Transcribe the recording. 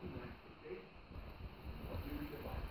to my expectations. What do we divide?